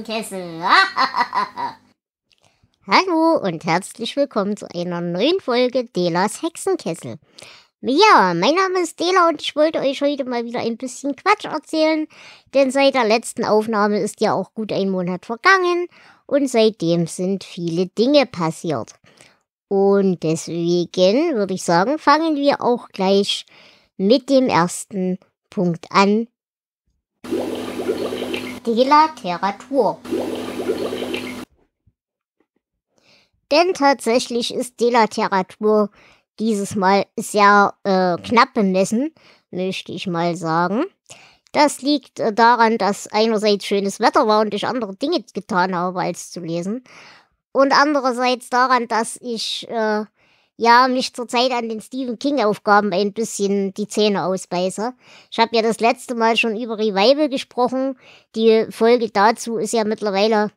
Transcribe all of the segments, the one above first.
Hexenkessel. Hallo und herzlich willkommen zu einer neuen Folge Delas Hexenkessel. Ja, mein Name ist Dela und ich wollte euch heute mal wieder ein bisschen Quatsch erzählen, denn seit der letzten Aufnahme ist ja auch gut ein Monat vergangen und seitdem sind viele Dinge passiert. Und deswegen würde ich sagen, fangen wir auch gleich mit dem ersten Punkt an. Delateratur. Denn tatsächlich ist Delateratur dieses Mal sehr äh, knapp bemessen, möchte ich mal sagen. Das liegt äh, daran, dass einerseits schönes Wetter war und ich andere Dinge getan habe, als zu lesen. Und andererseits daran, dass ich äh, ja mich zurzeit an den Stephen King-Aufgaben ein bisschen die Zähne ausbeiße. Ich habe ja das letzte Mal schon über Revival gesprochen. Die Folge dazu ist ja mittlerweile.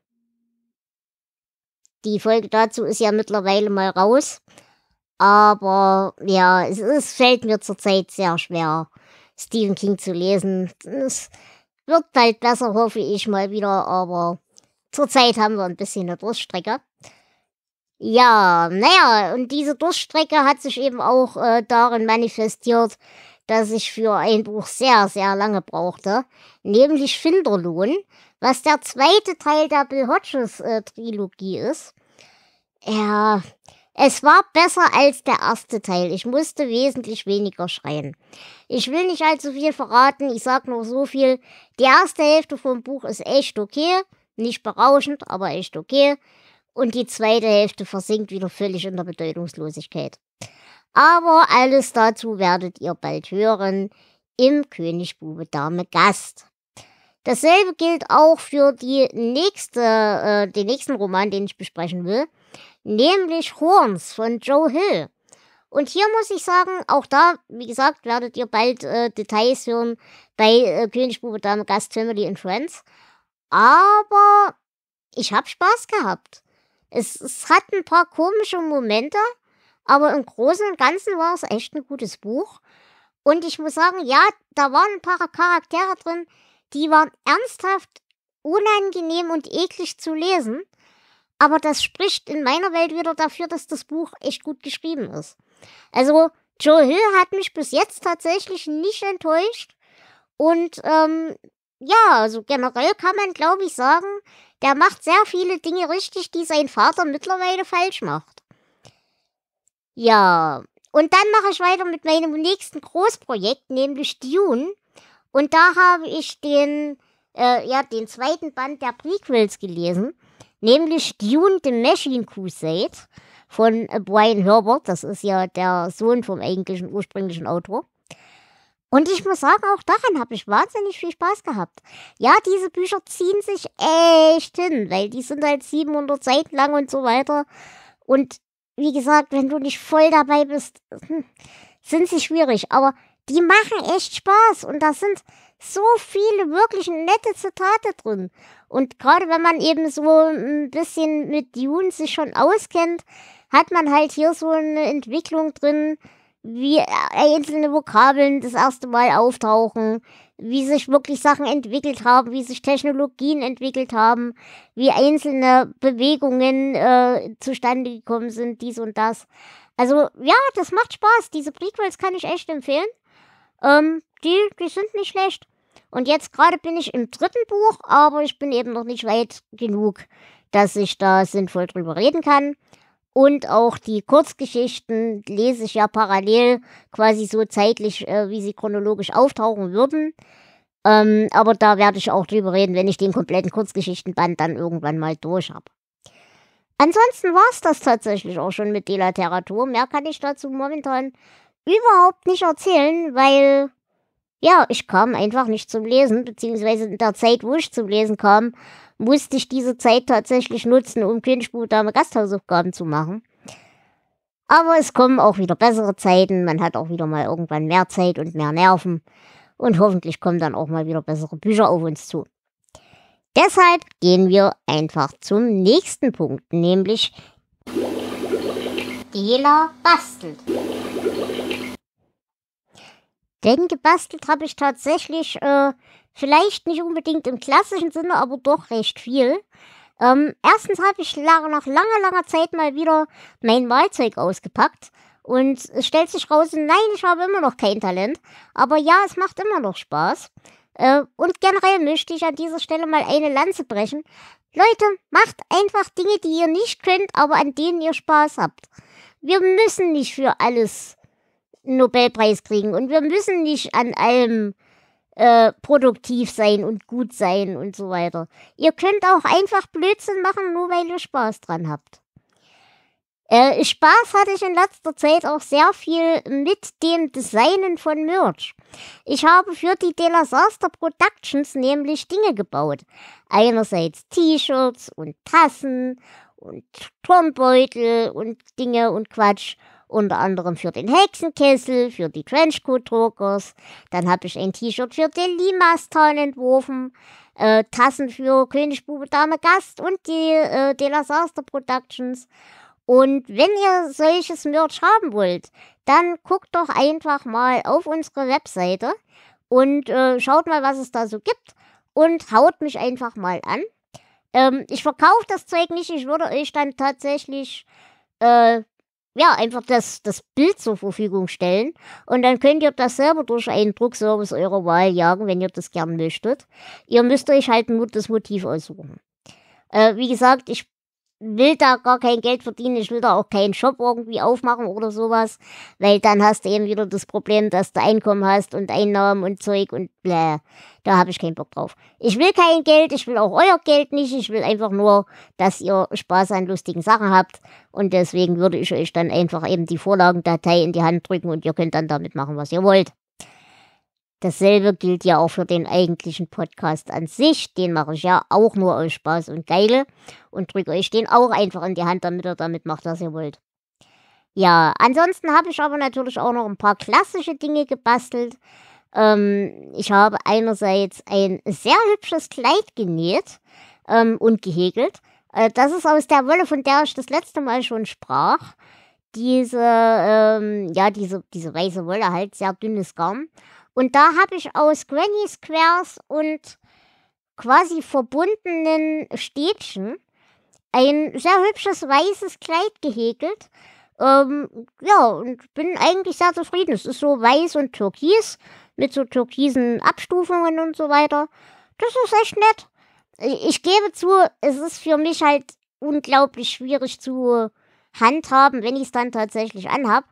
Die Folge dazu ist ja mittlerweile mal raus. Aber ja, es, es fällt mir zurzeit sehr schwer, Stephen King zu lesen. Es wird bald besser, hoffe ich mal wieder, aber zurzeit haben wir ein bisschen eine Durststrecke. Ja, naja, und diese Durststrecke hat sich eben auch äh, darin manifestiert, dass ich für ein Buch sehr, sehr lange brauchte, nämlich Finderlohn, was der zweite Teil der Bill Hodges äh, Trilogie ist. Ja, es war besser als der erste Teil. Ich musste wesentlich weniger schreien. Ich will nicht allzu viel verraten, ich sag nur so viel. Die erste Hälfte vom Buch ist echt okay. Nicht berauschend, aber echt okay. Und die zweite Hälfte versinkt wieder völlig in der Bedeutungslosigkeit. Aber alles dazu werdet ihr bald hören im König Bube Dame Gast. Dasselbe gilt auch für die nächste, äh, den nächsten Roman, den ich besprechen will nämlich Horns von Joe Hill. Und hier muss ich sagen, auch da, wie gesagt, werdet ihr bald äh, Details hören bei äh, Königsbube Dame Gast Family and Friends. Aber ich habe Spaß gehabt. Es, es hat ein paar komische Momente, aber im Großen und Ganzen war es echt ein gutes Buch. Und ich muss sagen, ja, da waren ein paar Charaktere drin, die waren ernsthaft unangenehm und eklig zu lesen. Aber das spricht in meiner Welt wieder dafür, dass das Buch echt gut geschrieben ist. Also, Joe Hill hat mich bis jetzt tatsächlich nicht enttäuscht. Und ähm, ja, also generell kann man, glaube ich, sagen, der macht sehr viele Dinge richtig, die sein Vater mittlerweile falsch macht. Ja, und dann mache ich weiter mit meinem nächsten Großprojekt, nämlich Dune. Und da habe ich den, äh, ja, den zweiten Band der Prequels gelesen nämlich Dune the Machine Crusade von äh, Brian Herbert. Das ist ja der Sohn vom eigentlichen ursprünglichen Autor. Und ich muss sagen, auch daran habe ich wahnsinnig viel Spaß gehabt. Ja, diese Bücher ziehen sich echt hin, weil die sind halt 700 Seiten lang und so weiter. Und wie gesagt, wenn du nicht voll dabei bist, hm, sind sie schwierig. Aber die machen echt Spaß und da sind so viele wirklich nette Zitate drin. Und gerade wenn man eben so ein bisschen mit Dune sich schon auskennt, hat man halt hier so eine Entwicklung drin, wie einzelne Vokabeln das erste Mal auftauchen, wie sich wirklich Sachen entwickelt haben, wie sich Technologien entwickelt haben, wie einzelne Bewegungen äh, zustande gekommen sind, dies und das. Also ja, das macht Spaß. Diese Prequels kann ich echt empfehlen. Ähm, die, die sind nicht schlecht. Und jetzt gerade bin ich im dritten Buch, aber ich bin eben noch nicht weit genug, dass ich da sinnvoll drüber reden kann. Und auch die Kurzgeschichten lese ich ja parallel, quasi so zeitlich, äh, wie sie chronologisch auftauchen würden. Ähm, aber da werde ich auch drüber reden, wenn ich den kompletten Kurzgeschichtenband dann irgendwann mal durch habe. Ansonsten war es das tatsächlich auch schon mit Delateratur. Mehr kann ich dazu momentan überhaupt nicht erzählen, weil ja, ich kam einfach nicht zum Lesen, beziehungsweise in der Zeit, wo ich zum Lesen kam, musste ich diese Zeit tatsächlich nutzen, um Königsbuchdame Gasthausaufgaben zu machen. Aber es kommen auch wieder bessere Zeiten, man hat auch wieder mal irgendwann mehr Zeit und mehr Nerven und hoffentlich kommen dann auch mal wieder bessere Bücher auf uns zu. Deshalb gehen wir einfach zum nächsten Punkt, nämlich Dela bastelt. Denn gebastelt habe ich tatsächlich äh, Vielleicht nicht unbedingt im klassischen Sinne, aber doch recht viel. Ähm, erstens habe ich nach langer, langer Zeit mal wieder mein Malzeug ausgepackt. Und es stellt sich raus, nein, ich habe immer noch kein Talent. Aber ja, es macht immer noch Spaß. Äh, und generell möchte ich an dieser Stelle mal eine Lanze brechen. Leute, macht einfach Dinge, die ihr nicht könnt, aber an denen ihr Spaß habt. Wir müssen nicht für alles einen Nobelpreis kriegen und wir müssen nicht an allem äh, produktiv sein und gut sein und so weiter. Ihr könnt auch einfach Blödsinn machen, nur weil ihr Spaß dran habt. Äh, Spaß hatte ich in letzter Zeit auch sehr viel mit dem Designen von Merch. Ich habe für die De La Saster Productions nämlich Dinge gebaut. Einerseits T-Shirts und Tassen und Turmbeutel und Dinge und Quatsch unter anderem für den Hexenkessel, für die Trenchcoat-Druckers. Dann habe ich ein T-Shirt für den Limastan entworfen, äh, Tassen für König, Bube, Dame, Gast und die äh, De La Saster Productions. Und wenn ihr solches Merch haben wollt, dann guckt doch einfach mal auf unsere Webseite und äh, schaut mal, was es da so gibt und haut mich einfach mal an. Ähm, ich verkaufe das Zeug nicht, ich würde euch dann tatsächlich äh, ja, einfach das, das Bild zur Verfügung stellen. Und dann könnt ihr das selber durch einen Druckservice eurer Wahl jagen, wenn ihr das gern möchtet. Ihr müsst euch halt nur das Motiv aussuchen. Äh, wie gesagt, ich will da gar kein Geld verdienen, ich will da auch keinen Shop irgendwie aufmachen oder sowas, weil dann hast du eben wieder das Problem, dass du Einkommen hast und Einnahmen und Zeug und bläh. Da habe ich keinen Bock drauf. Ich will kein Geld, ich will auch euer Geld nicht, ich will einfach nur, dass ihr Spaß an lustigen Sachen habt und deswegen würde ich euch dann einfach eben die Vorlagendatei in die Hand drücken und ihr könnt dann damit machen, was ihr wollt. Dasselbe gilt ja auch für den eigentlichen Podcast an sich. Den mache ich ja auch nur aus Spaß und Geile und drücke euch den auch einfach in die Hand, damit ihr damit macht, was ihr wollt. Ja, ansonsten habe ich aber natürlich auch noch ein paar klassische Dinge gebastelt. Ähm, ich habe einerseits ein sehr hübsches Kleid genäht ähm, und gehäkelt. Äh, das ist aus der Wolle, von der ich das letzte Mal schon sprach. Diese, ähm, ja, diese, diese weiße Wolle, halt sehr dünnes Garn. Und da habe ich aus Granny Squares und quasi verbundenen Stäbchen ein sehr hübsches weißes Kleid gehäkelt. Ähm, ja, und bin eigentlich sehr zufrieden. Es ist so weiß und türkis mit so türkisen Abstufungen und so weiter. Das ist echt nett. Ich gebe zu, es ist für mich halt unglaublich schwierig zu handhaben, wenn ich es dann tatsächlich anhab.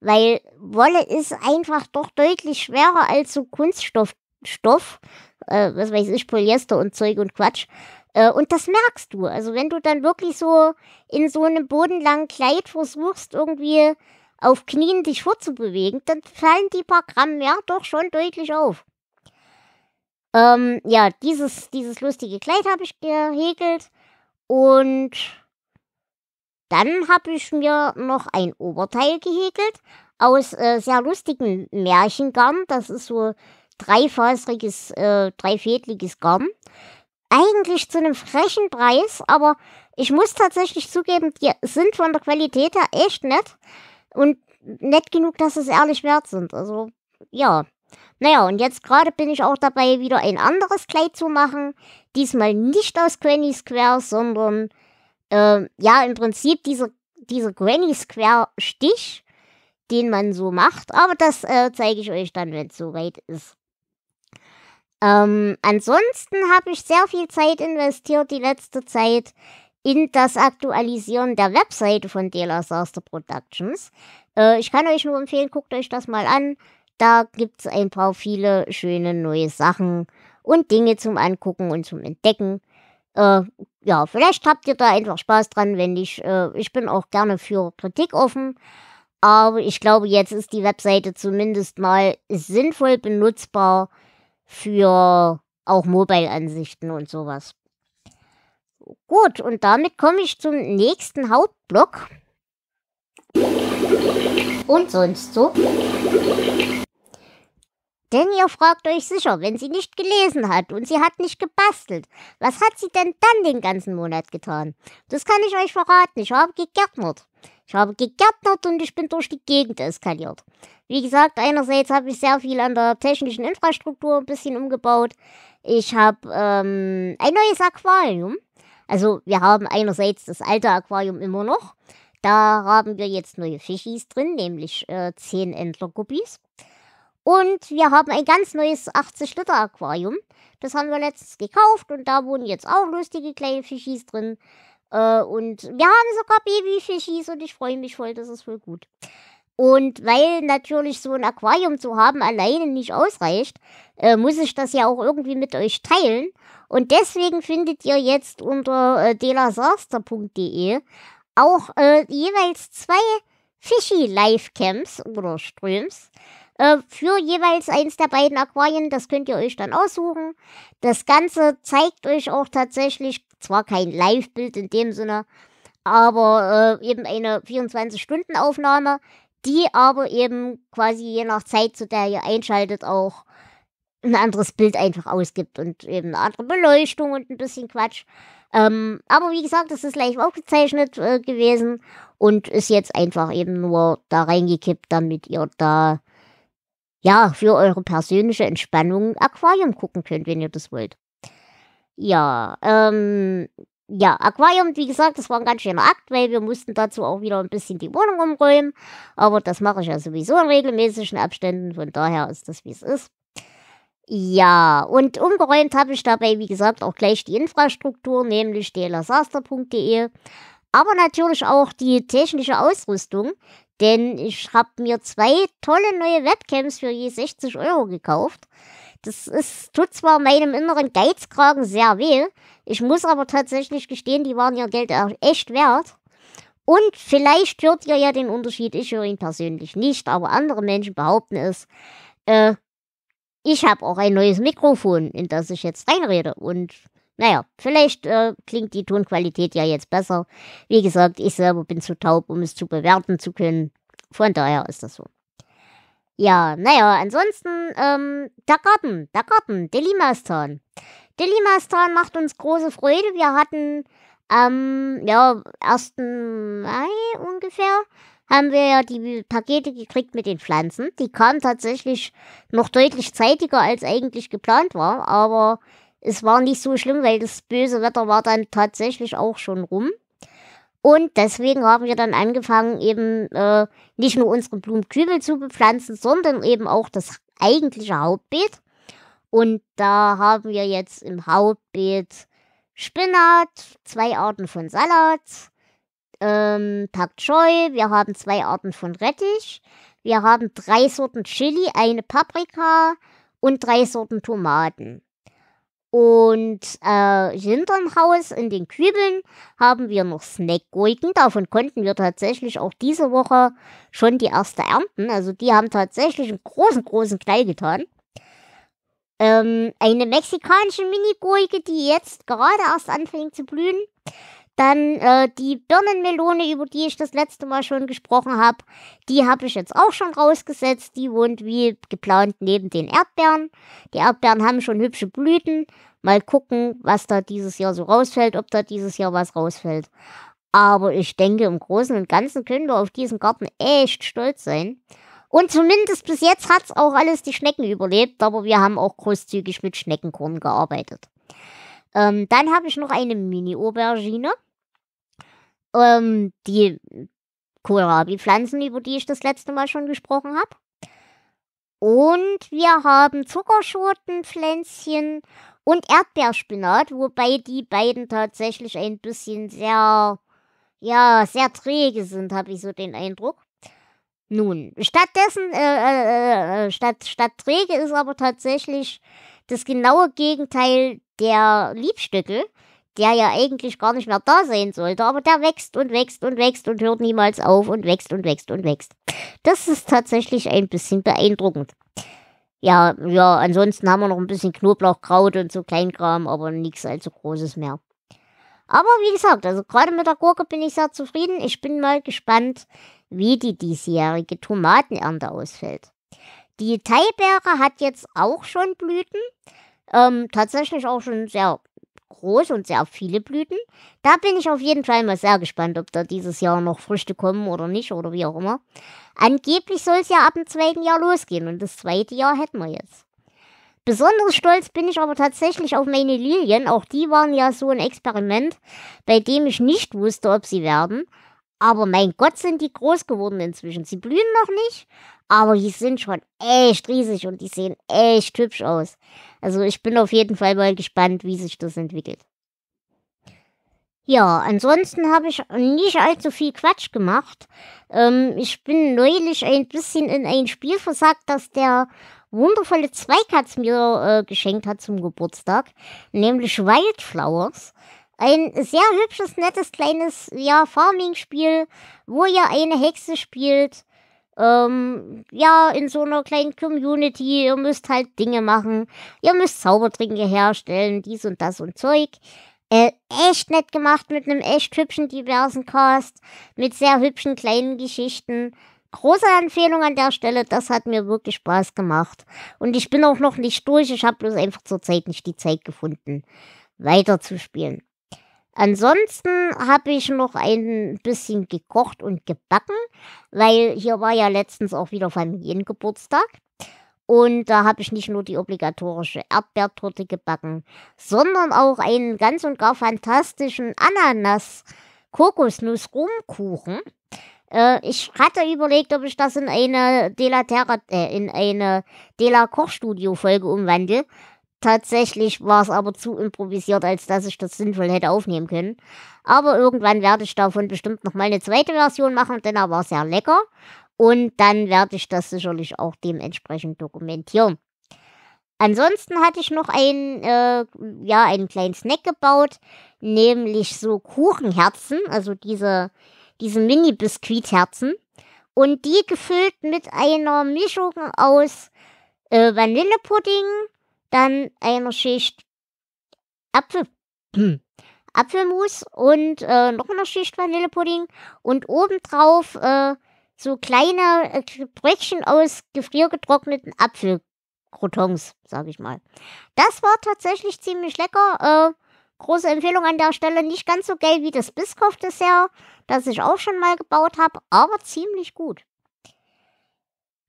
Weil Wolle ist einfach doch deutlich schwerer als so Kunststoff, Stoff, äh, was weiß ich, Polyester und Zeug und Quatsch. Äh, und das merkst du. Also wenn du dann wirklich so in so einem bodenlangen Kleid versuchst, irgendwie auf Knien dich fortzubewegen, dann fallen die paar Gramm mehr doch schon deutlich auf. Ähm, ja, dieses, dieses lustige Kleid habe ich gehäkelt und dann habe ich mir noch ein Oberteil gehäkelt aus äh, sehr lustigen Märchengarn. Das ist so dreifaseriges, äh, dreifädliges Garn. Eigentlich zu einem frechen Preis, aber ich muss tatsächlich zugeben, die sind von der Qualität her echt nett und nett genug, dass es ehrlich wert sind. Also, ja. Naja, und jetzt gerade bin ich auch dabei, wieder ein anderes Kleid zu machen. Diesmal nicht aus Granny Square, sondern äh, ja, im Prinzip dieser, dieser Granny Square Stich, den man so macht. Aber das äh, zeige ich euch dann, wenn es soweit ist. Ähm, ansonsten habe ich sehr viel Zeit investiert die letzte Zeit in das Aktualisieren der Webseite von Dela Saster Productions. Äh, ich kann euch nur empfehlen, guckt euch das mal an. Da gibt es ein paar viele schöne neue Sachen und Dinge zum Angucken und zum Entdecken. Äh, ja, vielleicht habt ihr da einfach Spaß dran, wenn nicht. Äh, ich bin auch gerne für Kritik offen. Aber ich glaube, jetzt ist die Webseite zumindest mal sinnvoll benutzbar für auch Mobile-Ansichten und sowas. Gut, und damit komme ich zum nächsten Hauptblock. Und sonst so? Denn ihr fragt euch sicher, wenn sie nicht gelesen hat und sie hat nicht gebastelt, was hat sie denn dann den ganzen Monat getan? Das kann ich euch verraten, ich habe gegärtnert. Ich habe gegärtnert und ich bin durch die Gegend eskaliert. Wie gesagt, einerseits habe ich sehr viel an der technischen Infrastruktur ein bisschen umgebaut. Ich habe ähm, ein neues Aquarium. Also wir haben einerseits das alte Aquarium immer noch. Da haben wir jetzt neue Fischis drin, nämlich äh, 10 Entler-Guppies. Und wir haben ein ganz neues 80-Liter-Aquarium. Das haben wir letztens gekauft und da wohnen jetzt auch lustige kleine Fischis drin. Äh, und wir haben sogar Babyfischis und ich freue mich voll, das ist voll gut. Und weil natürlich so ein Aquarium zu haben alleine nicht ausreicht, äh, muss ich das ja auch irgendwie mit euch teilen. Und deswegen findet ihr jetzt unter äh, delasaster.de auch äh, jeweils zwei Fischi-Live-Camps oder Ströms äh, für jeweils eins der beiden Aquarien. Das könnt ihr euch dann aussuchen. Das Ganze zeigt euch auch tatsächlich zwar kein Live-Bild in dem Sinne, aber äh, eben eine 24-Stunden-Aufnahme, die aber eben quasi je nach Zeit, zu der ihr einschaltet, auch ein anderes Bild einfach ausgibt und eben eine andere Beleuchtung und ein bisschen Quatsch. Ähm, aber wie gesagt, das ist live aufgezeichnet äh, gewesen und ist jetzt einfach eben nur da reingekippt, damit ihr da ja für eure persönliche Entspannung Aquarium gucken könnt, wenn ihr das wollt. Ja, ähm, ja, Aquarium, wie gesagt, das war ein ganz schöner Akt, weil wir mussten dazu auch wieder ein bisschen die Wohnung umräumen. Aber das mache ich ja sowieso in regelmäßigen Abständen, von daher ist das, wie es ist. Ja, und umgeräumt habe ich dabei, wie gesagt, auch gleich die Infrastruktur, nämlich dlasaster.de, aber natürlich auch die technische Ausrüstung, denn ich habe mir zwei tolle neue Webcams für je 60 Euro gekauft. Das ist, tut zwar meinem inneren Geizkragen sehr weh, ich muss aber tatsächlich gestehen, die waren ihr Geld echt wert. Und vielleicht hört ihr ja den Unterschied, ich höre ihn persönlich nicht, aber andere Menschen behaupten es. Äh, ich habe auch ein neues Mikrofon, in das ich jetzt reinrede. Und naja, vielleicht äh, klingt die Tonqualität ja jetzt besser. Wie gesagt, ich selber bin zu taub, um es zu bewerten zu können. Von daher ist das so. Ja, naja, ansonsten, ähm, der Garten, der Garten, Delimastan. Delimastan macht uns große Freude. Wir hatten am, ja, 1. Mai ungefähr, haben wir ja die Pakete gekriegt mit den Pflanzen. Die kamen tatsächlich noch deutlich zeitiger als eigentlich geplant war, aber es war nicht so schlimm, weil das böse Wetter war dann tatsächlich auch schon rum. Und deswegen haben wir dann angefangen, eben äh, nicht nur unsere Blumenkübel zu bepflanzen, sondern eben auch das eigentliche Hauptbeet. Und da haben wir jetzt im Hauptbeet Spinat, zwei Arten von Salat, ähm, Pak Choi, wir haben zwei Arten von Rettich, wir haben drei Sorten Chili, eine Paprika und drei Sorten Tomaten. Und äh, hinterm Haus in den Kübeln haben wir noch Snackgurken. Davon konnten wir tatsächlich auch diese Woche schon die erste ernten. Also die haben tatsächlich einen großen, großen Knall getan. Ähm, eine mexikanische Mini-Gurke, die jetzt gerade erst anfängt zu blühen. Dann äh, die Birnenmelone, über die ich das letzte Mal schon gesprochen habe, die habe ich jetzt auch schon rausgesetzt. Die wohnt wie geplant neben den Erdbeeren. Die Erdbeeren haben schon hübsche Blüten. Mal gucken, was da dieses Jahr so rausfällt, ob da dieses Jahr was rausfällt. Aber ich denke, im Großen und Ganzen können wir auf diesen Garten echt stolz sein. Und zumindest bis jetzt hat es auch alles die Schnecken überlebt, aber wir haben auch großzügig mit Schneckenkorn gearbeitet. Ähm, dann habe ich noch eine Mini-Aubergine ähm, die Kohlrabi-Pflanzen, über die ich das letzte Mal schon gesprochen habe. Und wir haben Zuckerschotenpflänzchen und Erdbeerspinat, wobei die beiden tatsächlich ein bisschen sehr, ja, sehr träge sind, habe ich so den Eindruck. Nun, stattdessen, äh, äh, äh, statt, statt träge ist aber tatsächlich das genaue Gegenteil der Liebstöckel der ja eigentlich gar nicht mehr da sein sollte, aber der wächst und wächst und wächst und hört niemals auf und wächst und wächst und wächst. Das ist tatsächlich ein bisschen beeindruckend. Ja, ja, ansonsten haben wir noch ein bisschen Knoblauchkraut und so Kleinkram, aber nichts allzu Großes mehr. Aber wie gesagt, also gerade mit der Gurke bin ich sehr zufrieden. Ich bin mal gespannt, wie die diesjährige Tomatenernte ausfällt. Die Thaibeere hat jetzt auch schon Blüten. Ähm, tatsächlich auch schon sehr groß und sehr viele Blüten. Da bin ich auf jeden Fall mal sehr gespannt, ob da dieses Jahr noch Früchte kommen oder nicht oder wie auch immer. Angeblich soll es ja ab dem zweiten Jahr losgehen und das zweite Jahr hätten wir jetzt. Besonders stolz bin ich aber tatsächlich auf meine Lilien. Auch die waren ja so ein Experiment, bei dem ich nicht wusste, ob sie werden. Aber mein Gott, sind die groß geworden inzwischen. Sie blühen noch nicht, aber die sind schon echt riesig und die sehen echt hübsch aus. Also ich bin auf jeden Fall mal gespannt, wie sich das entwickelt. Ja, ansonsten habe ich nicht allzu viel Quatsch gemacht. Ähm, ich bin neulich ein bisschen in ein Spiel versagt, das der wundervolle Zweikatz mir äh, geschenkt hat zum Geburtstag, nämlich Wildflowers. Ein sehr hübsches, nettes, kleines, ja, Farming-Spiel, wo ihr eine Hexe spielt. Ähm, ja, in so einer kleinen Community. Ihr müsst halt Dinge machen. Ihr müsst Zaubertränke herstellen, dies und das und Zeug. Äh, echt nett gemacht mit einem echt hübschen, diversen Cast. Mit sehr hübschen kleinen Geschichten. Große Empfehlung an der Stelle, das hat mir wirklich Spaß gemacht. Und ich bin auch noch nicht durch, ich habe bloß einfach zurzeit nicht die Zeit gefunden, weiterzuspielen. Ansonsten habe ich noch ein bisschen gekocht und gebacken, weil hier war ja letztens auch wieder Familiengeburtstag. Und da habe ich nicht nur die obligatorische Erdbeertorte gebacken, sondern auch einen ganz und gar fantastischen Ananas-Kokosnuss-Rumkuchen. Äh, ich hatte überlegt, ob ich das in eine Dela Terra, äh, in eine Dela Kochstudio Folge umwandle. Tatsächlich war es aber zu improvisiert, als dass ich das sinnvoll hätte aufnehmen können. Aber irgendwann werde ich davon bestimmt noch mal eine zweite Version machen, denn er war sehr lecker. Und dann werde ich das sicherlich auch dementsprechend dokumentieren. Ansonsten hatte ich noch einen, äh, ja, einen kleinen Snack gebaut, nämlich so Kuchenherzen, also diese diese Mini-Biskuitherzen. Und die gefüllt mit einer Mischung aus äh, Vanillepudding, dann einer Schicht Apfel, Apfelmus und äh, noch einer Schicht Vanillepudding und obendrauf äh, so kleine äh, Bröckchen aus gefriergetrockneten Apfelcroutons, sag ich mal. Das war tatsächlich ziemlich lecker. Äh, große Empfehlung an der Stelle. Nicht ganz so geil wie das Biscoff-Dessert, das ich auch schon mal gebaut habe, aber ziemlich gut.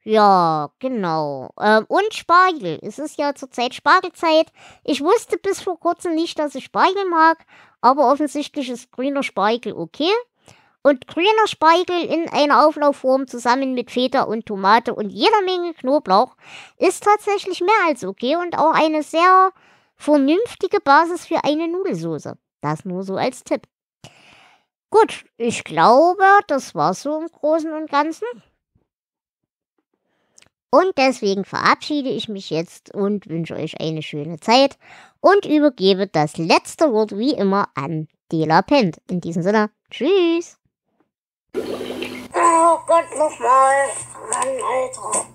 Ja, genau. Ähm, und Spargel. Es ist ja zurzeit Spargelzeit. Ich wusste bis vor kurzem nicht, dass ich Spargel mag, aber offensichtlich ist grüner Spargel okay. Und grüner Spargel in einer Auflaufform zusammen mit Feta und Tomate und jeder Menge Knoblauch ist tatsächlich mehr als okay und auch eine sehr vernünftige Basis für eine Nudelsoße. Das nur so als Tipp. Gut, ich glaube, das war's so im Großen und Ganzen. Und deswegen verabschiede ich mich jetzt und wünsche euch eine schöne Zeit und übergebe das letzte Wort wie immer an Dela Pent. In diesem Sinne, tschüss. Oh Gott, nochmal. Mann, Alter.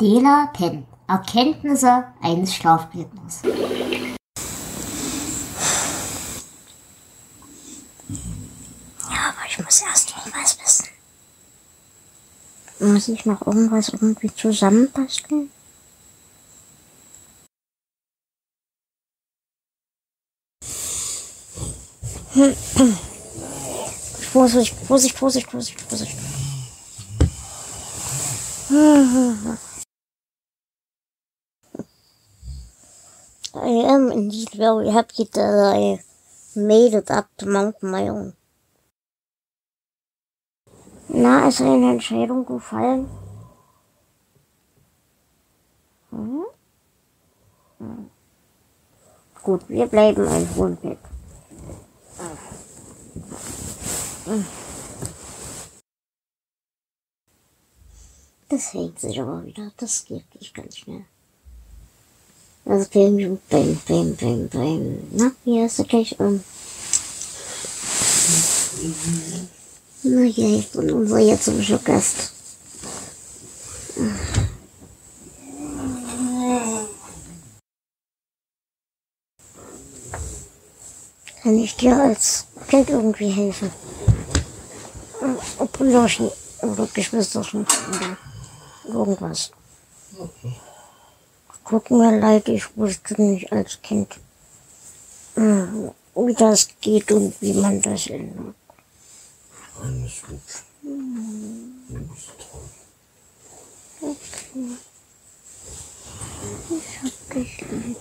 Dela Pent. Erkenntnisse eines Schlafbildners. Ich muss erst irgendwas wissen. Muss ich noch irgendwas irgendwie zusammenbasteln? Vorsicht, Vorsicht, Vorsicht, Vorsicht, Vorsicht. I am indeed very happy that I made it up to Mount my own. Na, ist eine Entscheidung gefallen? Hm? Hm. Gut, wir bleiben ein. Hm. Das hängt sich aber wieder. Das geht nicht ganz schnell. Also beim, beim, beim, beim, beim, na, wie heißt das gleich? Um, na ich bin unser jetziger Gast. Kann ich dir als Kind irgendwie helfen? Brüderchen oder Geschwisterchen oder irgendwas. Tut mir leid, ich wusste nicht als Kind. wie das geht und wie man das ändert. Alles gut. Du bist toll. Ich hab dich lieb.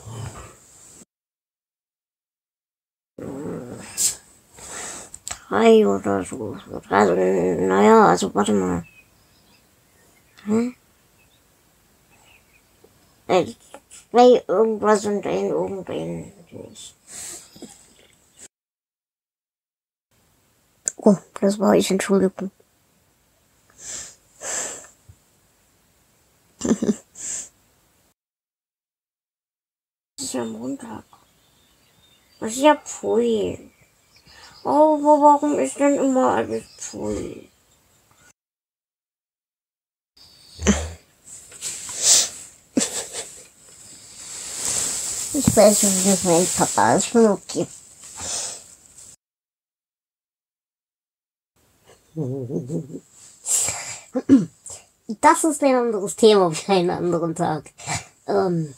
Drei oder so. Also, naja, also warte mal. Hm? Zwei irgendwas und ein irgendein. Oh, das war ich, Entschuldigung. Das ist ja Montag. Das ist ja Pfui. Oh, aber warum ist denn immer alles Pfui? Ich weiß nicht, wie das mein Papa ist schon okay. Das ist ein anderes Thema für einen anderen Tag. Ähm,